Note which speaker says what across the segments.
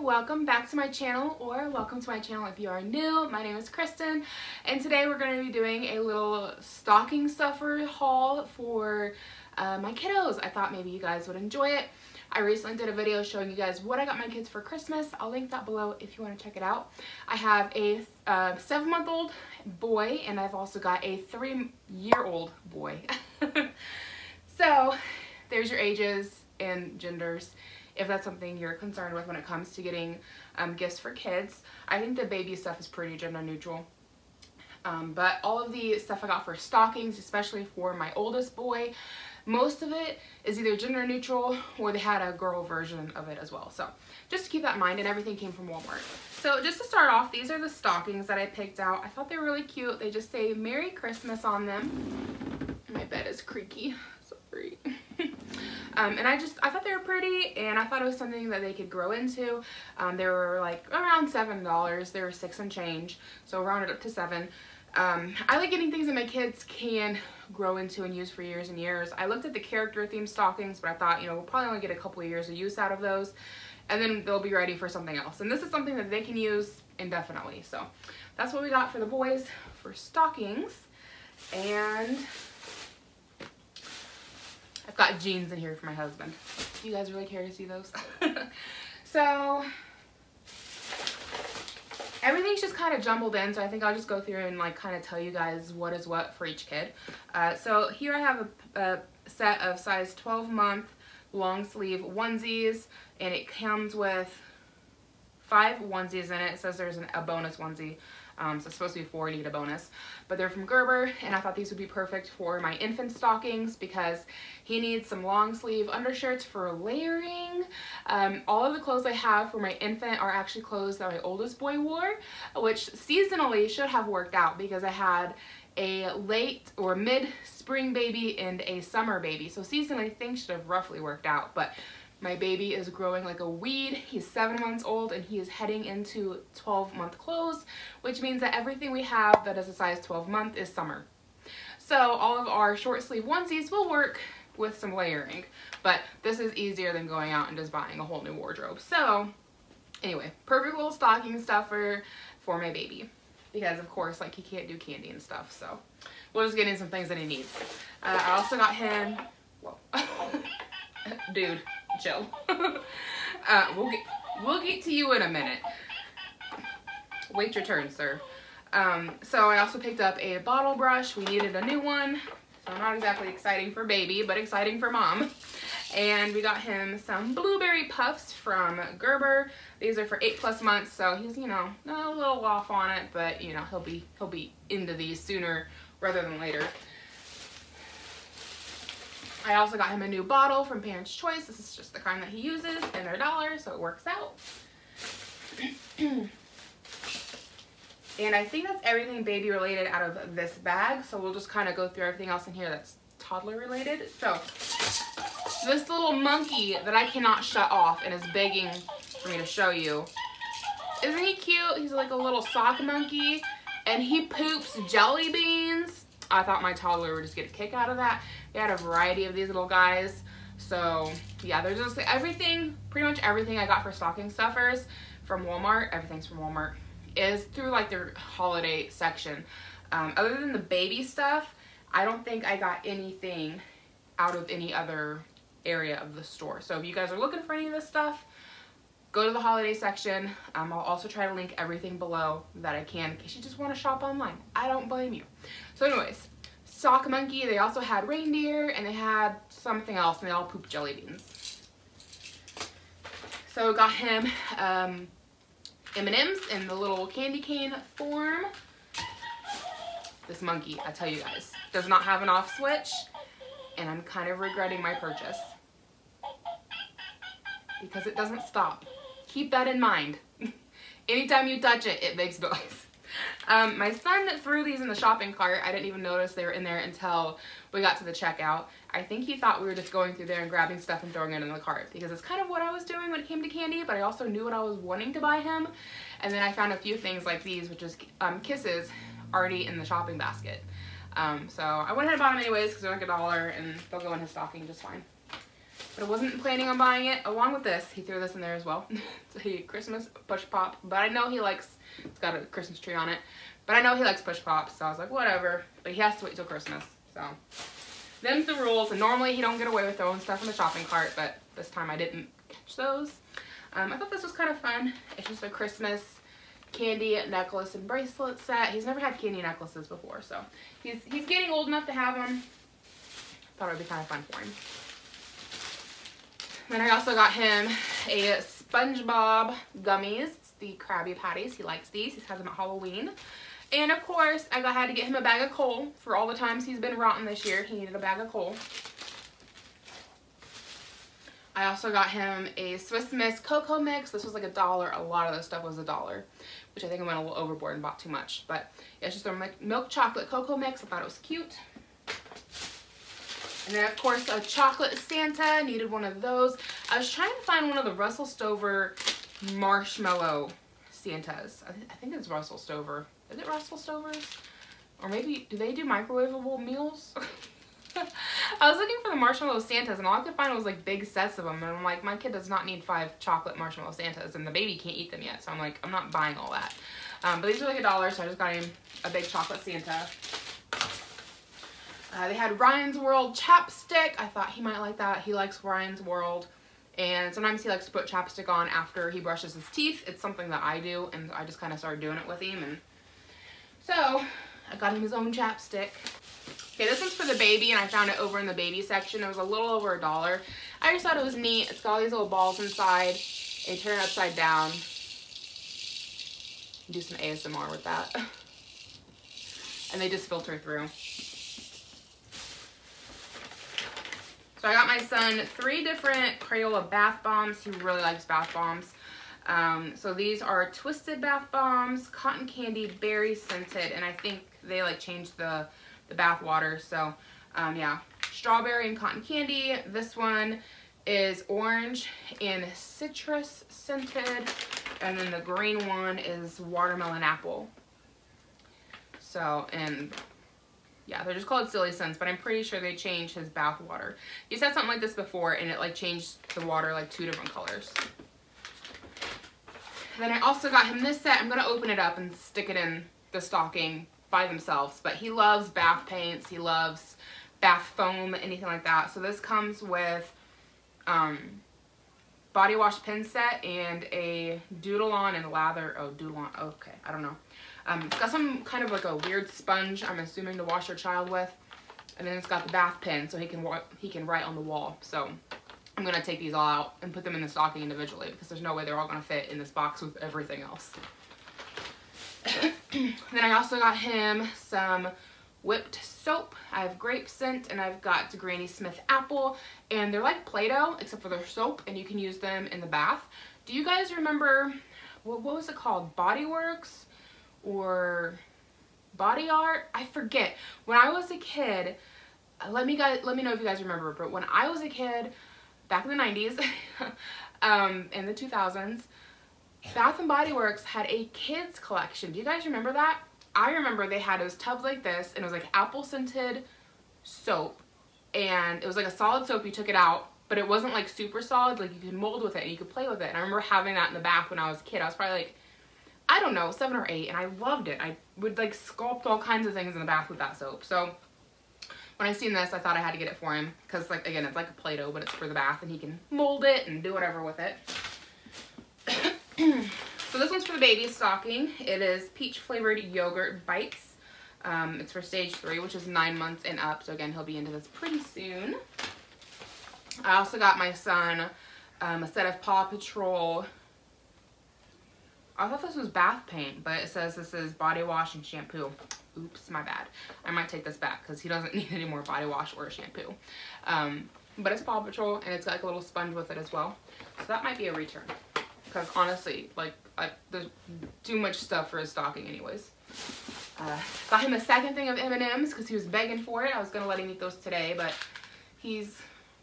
Speaker 1: welcome back to my channel or welcome to my channel if you are new. My name is Cristin and today we're going to be doing a little stocking stuffer haul for uh, my kiddos. I thought maybe you guys would enjoy it. I recently did a video showing you guys what I got my kids for Christmas. I'll link that below if you want to check it out. I have a uh, seven month old boy and I've also got a three year old boy. so there's your ages and genders if that's something you're concerned with when it comes to getting um, gifts for kids. I think the baby stuff is pretty gender neutral. Um, but all of the stuff I got for stockings, especially for my oldest boy, most of it is either gender neutral or they had a girl version of it as well. So just to keep that in mind and everything came from Walmart. So just to start off, these are the stockings that I picked out. I thought they were really cute. They just say Merry Christmas on them. My bed is creaky, sorry. Um, and I just, I thought they were pretty and I thought it was something that they could grow into. Um, they were like around $7. They were six and change. So rounded up to seven. Um, I like getting things that my kids can grow into and use for years and years. I looked at the character themed stockings, but I thought, you know, we'll probably only get a couple of years of use out of those and then they'll be ready for something else. And this is something that they can use indefinitely. So that's what we got for the boys for stockings. And I've got jeans in here for my husband. Do you guys really care to see those? so everything's just kind of jumbled in so I think I'll just go through and like kind of tell you guys what is what for each kid. Uh, so here I have a, a, set of size 12 month long sleeve onesies and it comes with five onesies in it. It says there's an, a bonus onesie um, so it's supposed to be four, need a bonus. But they're from Gerber, and I thought these would be perfect for my infant stockings because he needs some long sleeve undershirts for layering. Um, all of the clothes I have for my infant are actually clothes that my oldest boy wore, which seasonally should have worked out because I had a late or mid spring baby and a summer baby. So seasonally things should have roughly worked out, but my baby is growing like a weed. He's seven months old and he is heading into 12 month clothes, which means that everything we have that is a size 12 month is summer. So all of our short sleeve onesies will work with some layering, but this is easier than going out and just buying a whole new wardrobe. So anyway, perfect little stocking stuffer for my baby because of course like he can't do candy and stuff. So we'll just get in some things that he needs. Uh, I also got him, whoa, dude, chill. uh, we'll get we'll get to you in a minute. Wait your turn, sir. Um, so I also picked up a bottle brush. We needed a new one. So not exactly exciting for baby, but exciting for mom. And we got him some blueberry puffs from Gerber. These are for eight plus months, so he's, you know, a little off on it, but you know, he'll be he'll be into these sooner rather than later. I also got him a new bottle from Parents' Choice. This is just the kind that he uses, and they're dollar, so it works out. and I think that's everything baby related out of this bag, so we'll just kind of go through everything else in here that's toddler related. So, this little monkey that I cannot shut off and is begging for me to show you. Isn't he cute? He's like a little sock monkey, and he poops jelly beans. I thought my toddler would just get a kick out of that. They had a variety of these little guys. So yeah, there's just everything, pretty much everything I got for stocking stuffers from Walmart, everything's from Walmart, is through like their holiday section. Um, other than the baby stuff, I don't think I got anything out of any other area of the store. So if you guys are looking for any of this stuff, go to the holiday section. Um, I'll also try to link everything below that I can in case you just want to shop online. I don't blame you. So anyways, sock monkey. They also had reindeer and they had something else and they all pooped jelly beans. So got him um, M&M's in the little candy cane form. This monkey, I tell you guys, does not have an off switch and I'm kind of regretting my purchase because it doesn't stop. Keep that in mind. Anytime you touch it, it makes noise. Um, my son threw these in the shopping cart. I didn't even notice they were in there until we got to the checkout. I think he thought we were just going through there and grabbing stuff and throwing it in the cart because it's kind of what I was doing when it came to candy, but I also knew what I was wanting to buy him. And then I found a few things like these, which is um, kisses, already in the shopping basket. Um, so I went ahead and bought them anyways because they're like a dollar and they'll go in his stocking just fine. But I wasn't planning on buying it. Along with this, he threw this in there as well. it's a Christmas push pop, but I know he likes, it's got a Christmas tree on it, but I know he likes push pops, so I was like, whatever, but he has to wait till Christmas, so. Them's the rules, and normally he don't get away with throwing stuff in the shopping cart, but this time I didn't catch those. Um, I thought this was kind of fun. It's just a Christmas candy necklace and bracelet set. He's never had candy necklaces before, so he's, he's getting old enough to have them. Thought it would be kind of fun for him. Then I also got him a SpongeBob gummies. It's the Krabby Patties. He likes these. He has them at Halloween. And of course, I had to get him a bag of coal. For all the times he's been rotten this year, he needed a bag of coal. I also got him a Swiss Miss Cocoa Mix. This was like a dollar. A lot of this stuff was a dollar, which I think I went a little overboard and bought too much. But it's just a milk chocolate cocoa mix. I thought it was cute. And then of course a chocolate Santa, needed one of those. I was trying to find one of the Russell Stover marshmallow Santas. I, th I think it's Russell Stover. Is it Russell Stover's? Or maybe, do they do microwavable meals? I was looking for the marshmallow Santas and all I could find was like big sets of them. And I'm like, my kid does not need five chocolate marshmallow Santas and the baby can't eat them yet. So I'm like, I'm not buying all that. Um, but these are like a dollar, so I just got him a big chocolate Santa. Uh, they had Ryan's World chapstick. I thought he might like that. He likes Ryan's World. And sometimes he likes to put chapstick on after he brushes his teeth. It's something that I do, and I just kind of started doing it with him. And so, I got him his own chapstick. Okay, this one's for the baby, and I found it over in the baby section. It was a little over a dollar. I just thought it was neat. It's got all these little balls inside. And you turn it upside down. Do some ASMR with that. And they just filter through. So I got my son three different Crayola bath bombs. He really likes bath bombs. Um, so these are Twisted Bath Bombs, Cotton Candy, Berry Scented, and I think they like changed the, the bath water. So um, yeah, Strawberry and Cotton Candy. This one is Orange and Citrus Scented, and then the green one is Watermelon Apple. So, and yeah, they're just called Silly Scents, but I'm pretty sure they changed his bath water. He's had something like this before, and it like changed the water like two different colors. Then I also got him this set. I'm going to open it up and stick it in the stocking by themselves. But he loves bath paints. He loves bath foam, anything like that. So this comes with um, body wash pin set and a doodle on and lather. Oh, doodle on. Okay, I don't know. Um, it's got some kind of like a weird sponge, I'm assuming, to wash your child with. And then it's got the bath pen so he can he can write on the wall. So I'm going to take these all out and put them in the stocking individually because there's no way they're all going to fit in this box with everything else. then I also got him some whipped soap. I have grape scent and I've got Granny Smith apple and they're like Play-Doh except for their soap and you can use them in the bath. Do you guys remember, what, what was it called? Body Works or Body Art? I forget. When I was a kid, let me guys let me know if you guys remember, but when I was a kid, back in the 90s um, in the 2000s, Bath and Body Works had a kids collection. Do you guys remember that? I remember they had those tubs like this and it was like apple scented soap and it was like a solid soap you took it out but it wasn't like super solid like you could mold with it and you could play with it and I remember having that in the bath when I was a kid I was probably like I don't know seven or eight and I loved it I would like sculpt all kinds of things in the bath with that soap so when I seen this, I thought I had to get it for him because, like, again, it's like a Play-Doh, but it's for the bath, and he can mold it and do whatever with it. so this one's for the baby stocking. It is peach-flavored yogurt bites. Um, it's for stage three, which is nine months and up. So, again, he'll be into this pretty soon. I also got my son um, a set of Paw Patrol I thought this was bath paint, but it says this is body wash and shampoo. Oops, my bad. I might take this back because he doesn't need any more body wash or shampoo. Um, but it's Paw Patrol and it's got like a little sponge with it as well. So that might be a return. Because honestly, like, I, there's too much stuff for his stocking anyways. Uh, got him a second thing of M&M's because he was begging for it. I was going to let him eat those today, but he's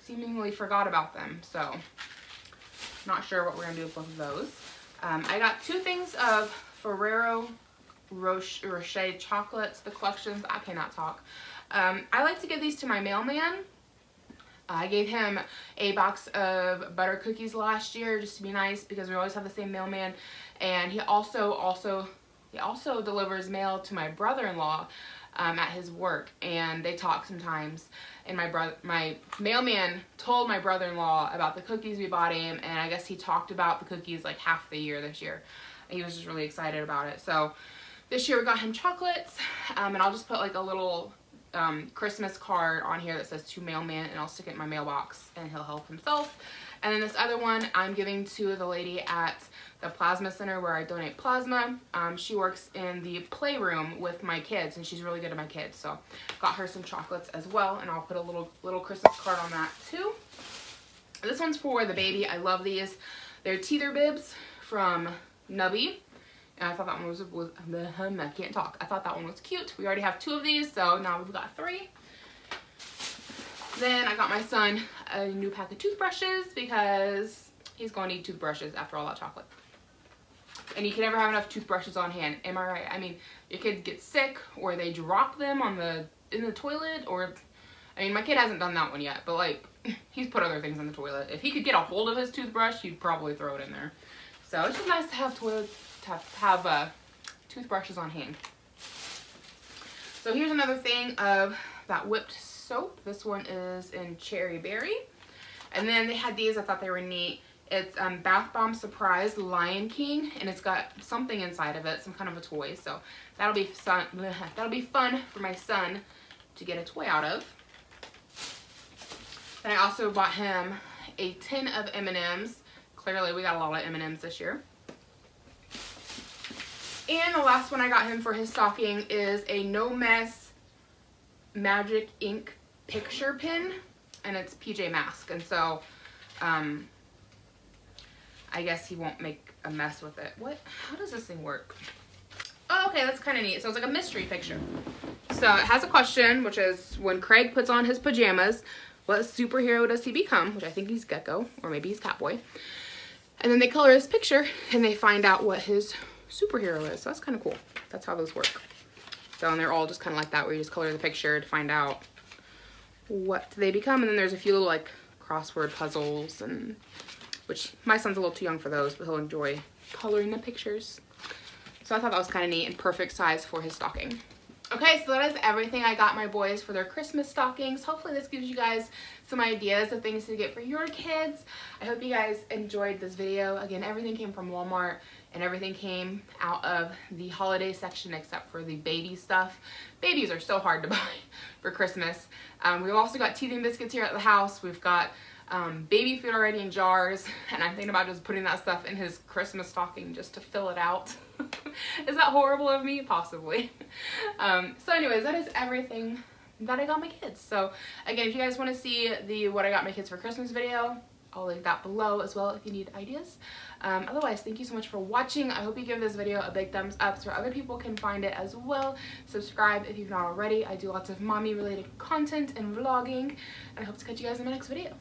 Speaker 1: seemingly forgot about them. So, not sure what we're going to do with both of those. Um, I got two things of Ferrero Rocher, Rocher chocolates, the collections. I cannot talk. Um, I like to give these to my mailman I gave him a box of butter cookies last year just to be nice because we always have the same mailman. And he also, also, he also delivers mail to my brother-in-law um, at his work and they talk sometimes. And my brother my mailman told my brother-in-law about the cookies we bought him and I guess he talked about the cookies like half the year this year. He was just really excited about it. So this year we got him chocolates um, and I'll just put like a little um, Christmas card on here that says to mailman and I'll stick it in my mailbox and he'll help himself and then this other one I'm giving to the lady at the plasma center where I donate plasma. Um, she works in the playroom with my kids and she's really good to my kids. So got her some chocolates as well and I'll put a little little Christmas card on that too. This one's for the baby. I love these. They're teether bibs from Nubby. And I thought that one was, was I can't talk. I thought that one was cute. We already have two of these, so now we've got three. Then I got my son a new pack of toothbrushes because he's going to need toothbrushes after all that chocolate. And you can never have enough toothbrushes on hand. Am I right? I mean, your kids get sick or they drop them on the in the toilet or I mean, my kid hasn't done that one yet, but like he's put other things in the toilet. If he could get a hold of his toothbrush, he'd probably throw it in there. So it's just nice to have toilet to have, have uh, toothbrushes on hand. So here's another thing of that whipped soap. This one is in Cherry Berry. And then they had these, I thought they were neat. It's um, Bath Bomb Surprise Lion King, and it's got something inside of it, some kind of a toy. So that'll be fun. That'll be fun for my son to get a toy out of. Then I also bought him a tin of M&Ms. Clearly, we got a lot of M&Ms this year. And the last one I got him for his stocking is a No Mess Magic Ink picture pin and it's PJ Mask and so um, I guess he won't make a mess with it. What? How does this thing work? Oh, okay, that's kind of neat. So it's like a mystery picture. So it has a question, which is when Craig puts on his pajamas, what superhero does he become? Which I think he's Gekko, or maybe he's Catboy. And then they color his picture, and they find out what his superhero is. So that's kind of cool. That's how those work. So, and they're all just kind of like that, where you just color the picture to find out what they become. And then there's a few little like crossword puzzles, and which my son's a little too young for those, but he'll enjoy coloring the pictures. So I thought that was kind of neat and perfect size for his stocking. Okay, so that is everything I got my boys for their Christmas stockings. Hopefully this gives you guys some ideas of things to get for your kids. I hope you guys enjoyed this video. Again, everything came from Walmart and everything came out of the holiday section except for the baby stuff. Babies are so hard to buy for Christmas. Um, we've also got teething biscuits here at the house. We've got um, baby food already in jars and I'm thinking about just putting that stuff in his Christmas stocking just to fill it out. is that horrible of me? Possibly. Um, so anyways, that is everything that I got my kids. So again, if you guys want to see the what I got my kids for Christmas video, I'll link that below as well if you need ideas. Um, otherwise, thank you so much for watching. I hope you give this video a big thumbs up so other people can find it as well. Subscribe if you've not already. I do lots of mommy related content and vlogging. And I hope to catch you guys in my next video.